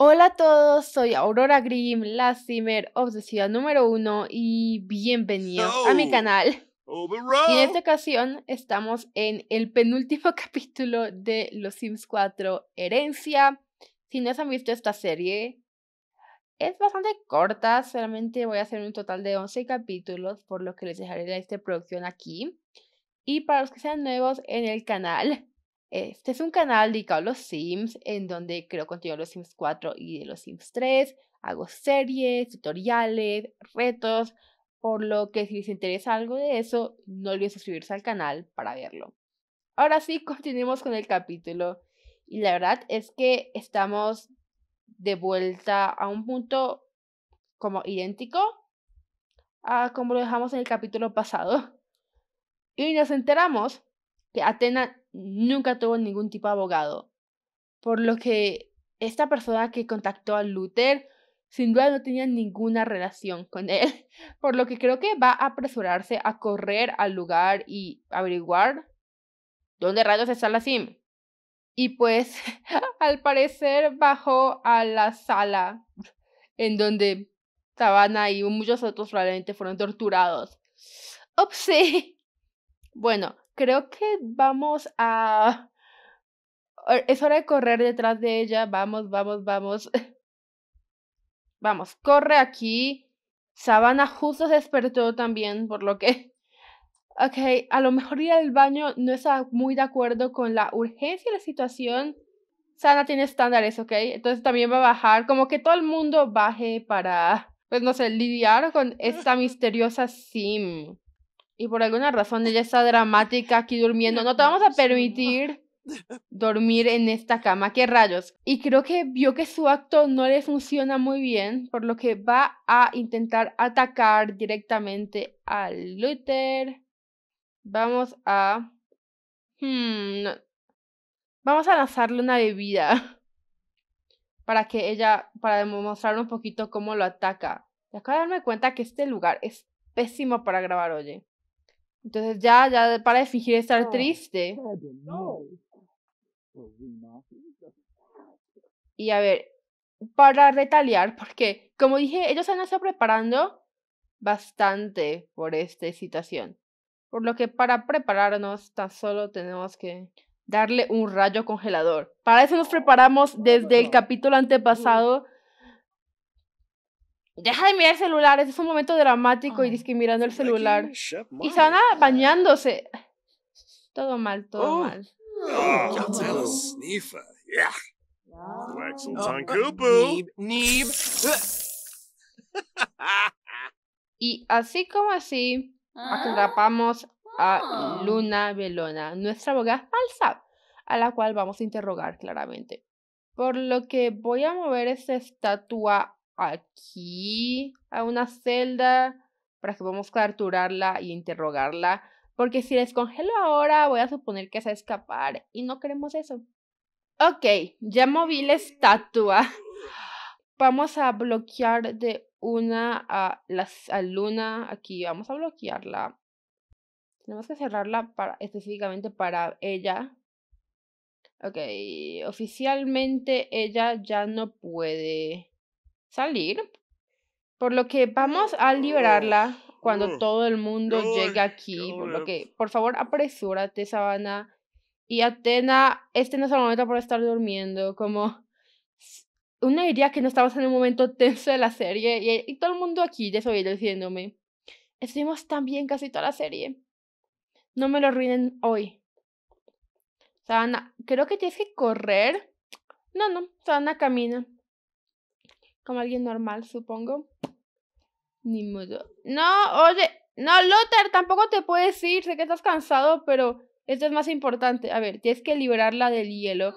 Hola a todos, soy Aurora Grimm, la Simmer obsesiva número uno y bienvenidos a mi canal. Y en esta ocasión estamos en el penúltimo capítulo de Los Sims 4 Herencia. Si no han visto esta serie, es bastante corta, solamente voy a hacer un total de 11 capítulos, por lo que les dejaré la lista de producción aquí. Y para los que sean nuevos en el canal, este es un canal dedicado a los Sims, en donde creo contenido de los Sims 4 y de los Sims 3. Hago series, tutoriales, retos, por lo que si les interesa algo de eso, no olviden suscribirse al canal para verlo. Ahora sí, continuemos con el capítulo. Y la verdad es que estamos de vuelta a un punto como idéntico a como lo dejamos en el capítulo pasado. Y nos enteramos que Atena nunca tuvo ningún tipo de abogado. Por lo que esta persona que contactó a Luther sin duda no tenía ninguna relación con él. Por lo que creo que va a apresurarse a correr al lugar y averiguar dónde rayos está la Sim. Y pues, al parecer, bajó a la sala en donde Sabana y muchos otros probablemente fueron torturados. sí. Bueno, creo que vamos a... Es hora de correr detrás de ella. Vamos, vamos, vamos. Vamos, corre aquí. Sabana justo se despertó también, por lo que... Ok, a lo mejor ir al baño no está muy de acuerdo con la urgencia de la situación. Sana tiene estándares, ¿ok? Entonces también va a bajar, como que todo el mundo baje para, pues no sé, lidiar con esta misteriosa sim y por alguna razón ella está dramática aquí durmiendo. No te vamos a permitir dormir en esta cama. ¿Qué rayos? Y creo que vio que su acto no le funciona muy bien, por lo que va a intentar atacar directamente a Luther. Vamos a... Hmm, Vamos a lanzarle una bebida para que ella, para demostrar un poquito cómo lo ataca. acabo de darme cuenta que este lugar es pésimo para grabar, oye. Entonces ya, ya para de fingir estar triste. Y a ver, para retaliar, porque como dije, ellos han estado preparando bastante por esta situación. Por lo que para prepararnos tan solo tenemos que darle un rayo congelador. Para eso nos preparamos desde el capítulo antepasado Deja de mirar el celular, es un momento dramático y disque mirando el celular. Y Sana bañándose. Todo mal, todo oh. mal. Y así como así, atrapamos a ah. Luna Velona, nuestra abogada falsa, a la cual vamos a interrogar claramente. Por lo que voy a mover esta estatua aquí a una celda para que podamos capturarla y interrogarla. Porque si les congelo ahora, voy a suponer que se a escapar y no queremos eso. Ok, ya moví la estatua. Vamos a bloquear de una a la luna. Aquí vamos a bloquearla. Tenemos que cerrarla para, específicamente para ella. Ok, oficialmente ella ya no puede salir. Por lo que vamos a liberarla cuando todo el mundo llegue aquí. Por lo que, por favor, apresúrate, Sabana. Y Atena, este no es el momento para estar durmiendo. Como una idea que no estamos en un momento tenso de la serie. Y, todo el mundo aquí desoído diciéndome. Estuvimos tan bien casi toda la serie. No me lo arruinen hoy. Sabana, creo que tienes que correr. No, no, Sabana camina. Como alguien normal, supongo. Ni modo. No, oye, no, Luther, tampoco te puedes ir. Sé que estás cansado, pero esto es más importante. A ver, tienes que liberarla del hielo.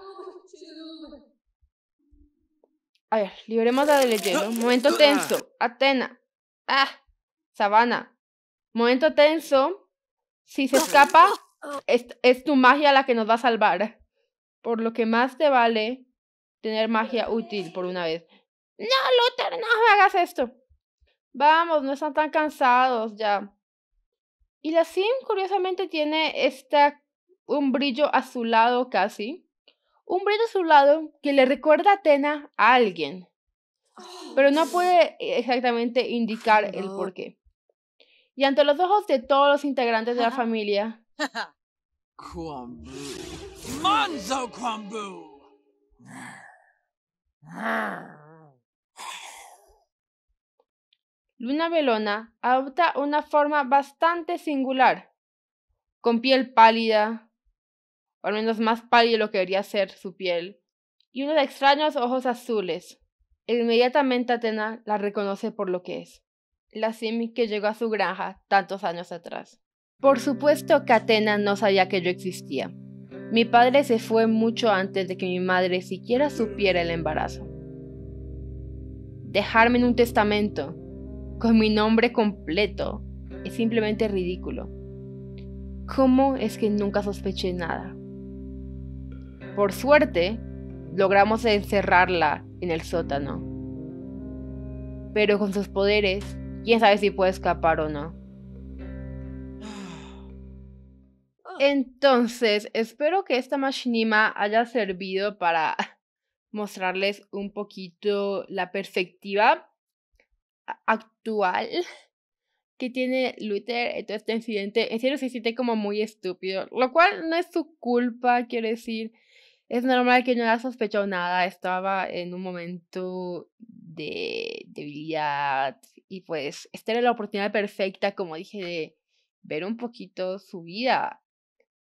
A ver, liberemos la del hielo. Momento tenso. Atena. Ah, Sabana. Momento tenso. Si se escapa, es, es tu magia la que nos va a salvar. Por lo que más te vale tener magia útil por una vez. No, Luther, no hagas esto. Vamos, no están tan cansados ya. Y la sim, curiosamente, tiene esta, un brillo azulado casi. un brillo a su lado que le recuerda a Atena a alguien, pero no puede exactamente indicar el por qué. Y ante los ojos de todos los integrantes de la familia, Luna Velona adopta una forma bastante singular, con piel pálida, o al menos más pálida de lo que debería ser su piel, y unos extraños ojos azules. Inmediatamente Atena la reconoce por lo que es, la Simi que llegó a su granja tantos años atrás. Por supuesto que Atena no sabía que yo existía. Mi padre se fue mucho antes de que mi madre siquiera supiera el embarazo. Dejarme en un testamento con mi nombre completo es simplemente ridículo. ¿Cómo es que nunca sospeché nada? Por suerte, logramos encerrarla en el sótano. Pero con sus poderes, quién sabe si puede escapar o no. Entonces, espero que esta machinima haya servido para mostrarles un poquito la perspectiva actual que tiene Luther en todo este incidente, en serio se siente como muy estúpido, lo cual no es su culpa, quiero decir, es normal que no haya sospechado nada, estaba en un momento de debilidad y pues esta era la oportunidad perfecta, como dije, de ver un poquito su vida,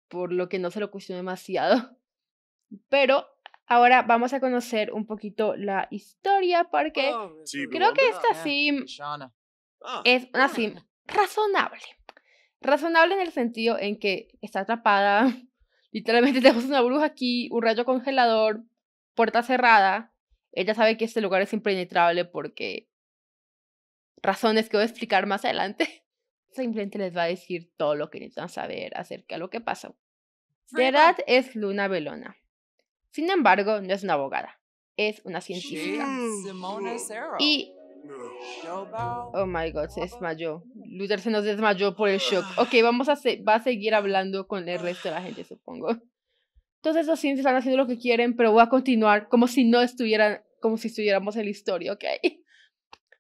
por lo que no se lo cuestionó demasiado. Pero Ahora vamos a conocer un poquito la historia porque oh, creo que esta sim ah. es una sim razonable. Razonable en el sentido en que está atrapada. Literalmente tenemos una bruja aquí, un rayo congelador, puerta cerrada. Ella sabe que este lugar es impenetrable porque razones que voy a explicar más adelante. Simplemente les va a decir todo lo que necesitan saber acerca de lo que pasó. De edad es Luna Velona. Sin embargo, no es una abogada, es una científica. Y... Oh my god, se desmayó. Luther se nos desmayó por el shock. Ok, vamos a, va a seguir hablando con el resto de la gente, supongo. Entonces los ciencias están haciendo lo que quieren, pero voy a continuar como si no estuvieran, como si estuviéramos en la historia, ¿ok?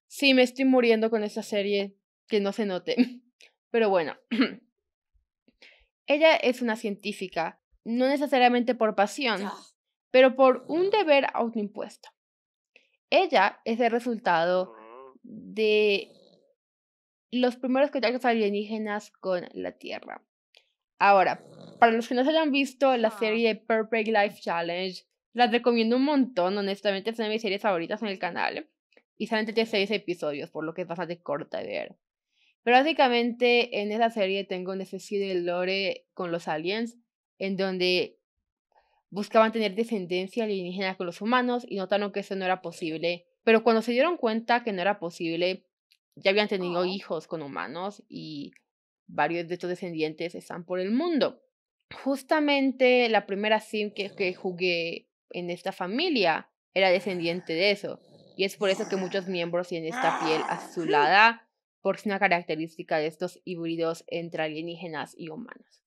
Sí, me estoy muriendo con esta serie, que no se note. Pero bueno. Ella es una científica, no necesariamente por pasión, pero por un deber autoimpuesto. Ella es el resultado de los primeros contactos alienígenas con la Tierra. Ahora, para los que no se hayan visto la serie Perfect Life Challenge, las recomiendo un montón, honestamente es una de mis series favoritas en el canal. Y salen entre seis episodios, por lo que es bastante corta de ver. Pero básicamente en esa serie tengo un especie de lore con los aliens, en donde buscaban tener descendencia alienígena con los humanos y notaron que eso no era posible. Pero cuando se dieron cuenta que no era posible, ya habían tenido hijos con humanos y varios de estos descendientes están por el mundo. Justamente la primera sim que, que jugué en esta familia era descendiente de eso. Y es por eso que muchos miembros tienen esta piel azulada, por una característica de estos híbridos entre alienígenas y humanos.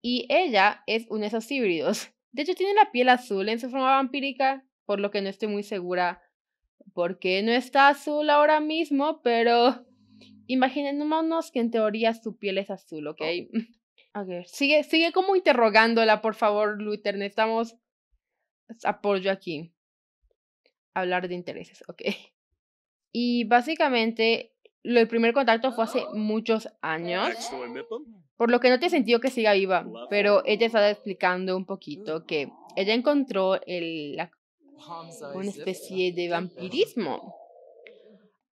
Y ella es uno de esos híbridos. De hecho, tiene la piel azul en su forma vampírica, por lo que no estoy muy segura por qué no está azul ahora mismo, pero imaginémonos que en teoría su piel es azul, ¿ok? Oh. A ver, sigue, sigue como interrogándola, por favor, Luther. Necesitamos apoyo aquí. Hablar de intereses, ok. Y básicamente, lo, el primer contacto fue hace muchos años. Por lo que no tiene sentido que siga viva, pero ella está explicando un poquito que ella encontró el, una especie de vampirismo,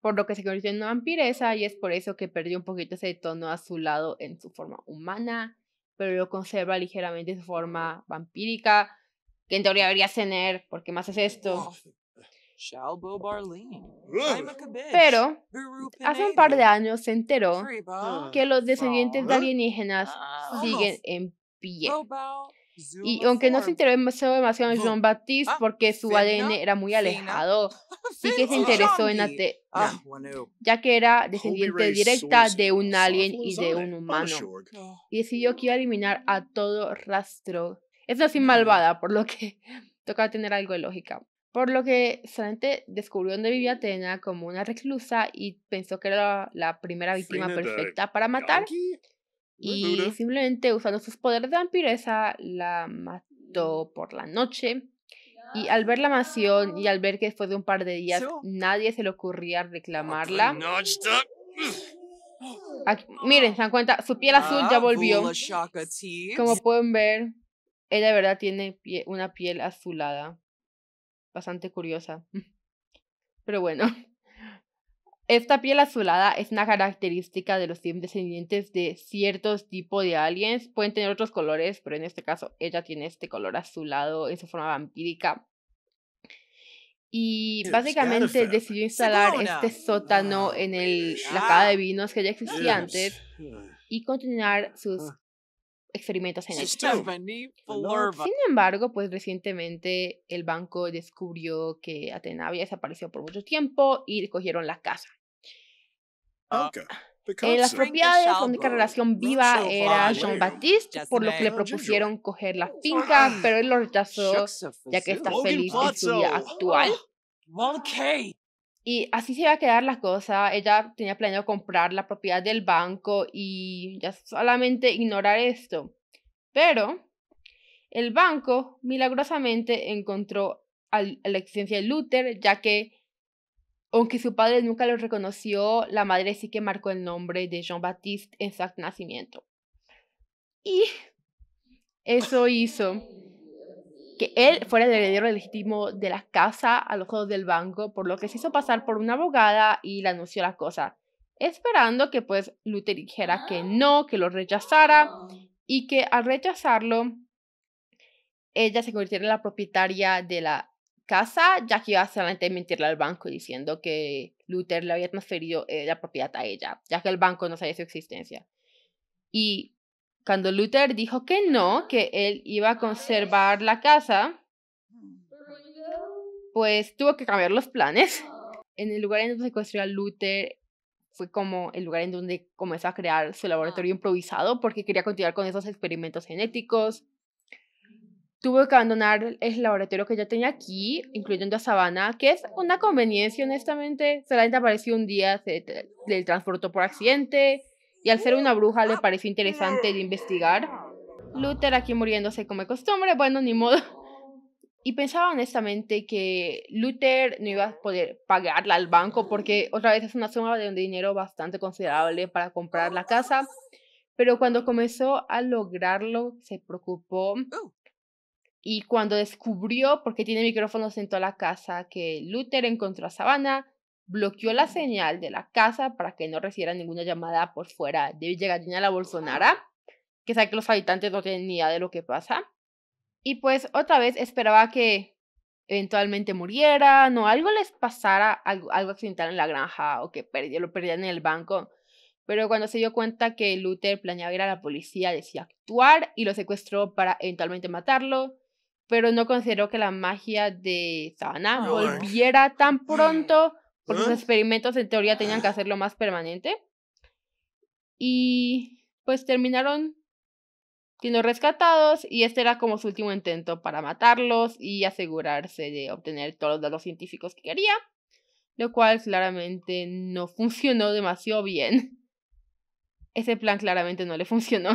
por lo que se convirtió en una vampiresa y es por eso que perdió un poquito ese tono azulado en su forma humana, pero lo conserva ligeramente en su forma vampírica, que en teoría debería tener, porque más es esto. Pero hace un par de años se enteró que los descendientes de alienígenas ah. siguen en pie. Y aunque no se enteró demasiado, en Jean Baptiste porque su ADN era muy alejado, sí que se interesó en Atena, ah, ya que era descendiente directa de un alien y de un humano. Y decidió que iba a eliminar a todo rastro. Es así malvada, por lo que toca tener algo de lógica. Por lo que solamente descubrió dónde vivía Atena como una reclusa y pensó que era la primera víctima perfecta para matar. Y simplemente usando sus poderes de vampiresa la mató por la noche. Y al ver la mansión y al ver que después de un par de días nadie se le ocurría reclamarla. miren, se dan cuenta, su piel azul ya volvió. Como pueden ver, ella de verdad tiene una piel azulada bastante curiosa. Pero bueno, esta piel azulada es una característica de los descendientes de ciertos tipos de aliens. Pueden tener otros colores, pero en este caso ella tiene este color azulado en su forma vampírica. Y básicamente decidió instalar este sótano en el, la cava de vinos que ya existía antes y continuar sus ah experimentos en el Sin embargo, pues recientemente el banco descubrió que Atena había desaparecido por mucho tiempo y cogieron la casa. Ah, en las propiedades, la única relación viva era Jean Baptiste, por lo que le propusieron coger la finca, pero él lo rechazó ya que está feliz en su vida actual. Y así se iba a quedar la cosa. Ella tenía planeado comprar la propiedad del banco y ya solamente ignorar esto. Pero el banco milagrosamente encontró la existencia de Luther, ya que aunque su padre nunca lo reconoció, la madre sí que marcó el nombre de Jean-Baptiste en su nacimiento. Y eso hizo que él fuera el heredero legítimo de la casa a los ojos del banco, por lo que se hizo pasar por una abogada y le anunció la cosa, esperando que pues Luther dijera que no, que lo rechazara y que al rechazarlo, ella se convirtiera en la propietaria de la casa, ya que iba a solamente mentirle al banco diciendo que Luther le había transferido eh, la propiedad a ella, ya que el banco no sabía su existencia. Y cuando Luther dijo que no, que él iba a conservar la casa, pues tuvo que cambiar los planes. En el lugar en donde se construyó Luther fue como el lugar en donde comenzó a crear su laboratorio improvisado porque quería continuar con esos experimentos genéticos. Tuvo que abandonar el laboratorio que ya tenía aquí, incluyendo a Savannah, que es una conveniencia, honestamente. Solamente apareció un día, se le transportó por accidente y al ser una bruja le pareció interesante de investigar. Luther aquí muriéndose como de costumbre, bueno, ni modo. Y pensaba honestamente que Luther no iba a poder pagarla al banco porque otra vez es una suma de dinero bastante considerable para comprar la casa. Pero cuando comenzó a lograrlo, se preocupó. Y cuando descubrió, porque tiene micrófonos en toda la casa, que Luther encontró a Savannah, bloqueó la señal de la casa para que no recibiera ninguna llamada por fuera de Villa la Bolsonara, que sabe que los habitantes no tienen ni idea de lo que pasa. Y pues otra vez esperaba que eventualmente murieran o algo les pasara, algo, algo accidental en la granja o que perdió, lo perdían en el banco. Pero cuando se dio cuenta que Luther planeaba ir a la policía, decía actuar y lo secuestró para eventualmente matarlo. Pero no consideró que la magia de Savannah volviera tan pronto porque los experimentos en teoría tenían que hacerlo más permanente. Y pues terminaron siendo rescatados y este era como su último intento para matarlos y asegurarse de obtener todos los datos científicos que quería, lo cual claramente no funcionó demasiado bien. Ese plan claramente no le funcionó.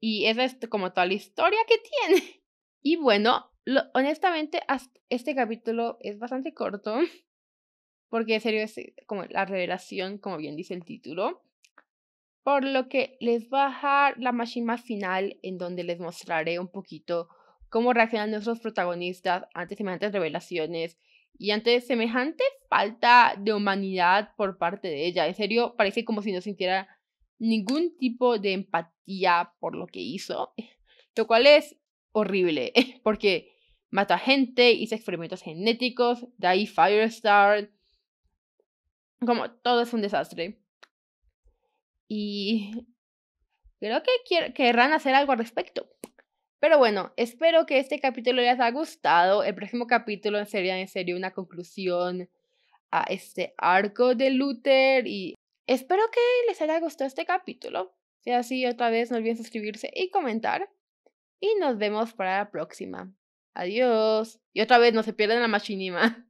Y esa es como toda la historia que tiene. Y bueno, honestamente, este capítulo es bastante corto. Porque en serio es eh, como la revelación, como bien dice el título. Por lo que les voy a dejar la máxima final en donde les mostraré un poquito cómo reaccionan nuestros protagonistas ante semejantes revelaciones y ante semejante falta de humanidad por parte de ella. En serio, parece como si no sintiera ningún tipo de empatía por lo que hizo, lo cual es horrible, porque mata gente, hizo experimentos genéticos, de ahí Firestar, como todo es un desastre. Y creo que querrán hacer algo al respecto. Pero bueno, espero que este capítulo les haya gustado. El próximo capítulo sería en serio una conclusión a este arco de Luther. Y espero que les haya gustado este capítulo. Si así, otra vez no olviden suscribirse y comentar. y nos vemos para la próxima. Adiós. Y otra vez no se pierdan la machinima.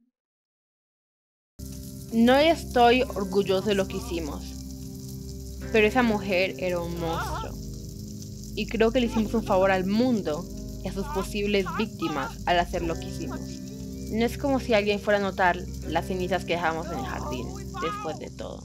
No estoy orgulloso de lo que hicimos, pero esa mujer era un monstruo. Y creo que le hicimos un favor al mundo y a sus posibles víctimas al hacer lo que hicimos. No es como si alguien fuera a notar las cenizas que dejamos en el jardín después de todo.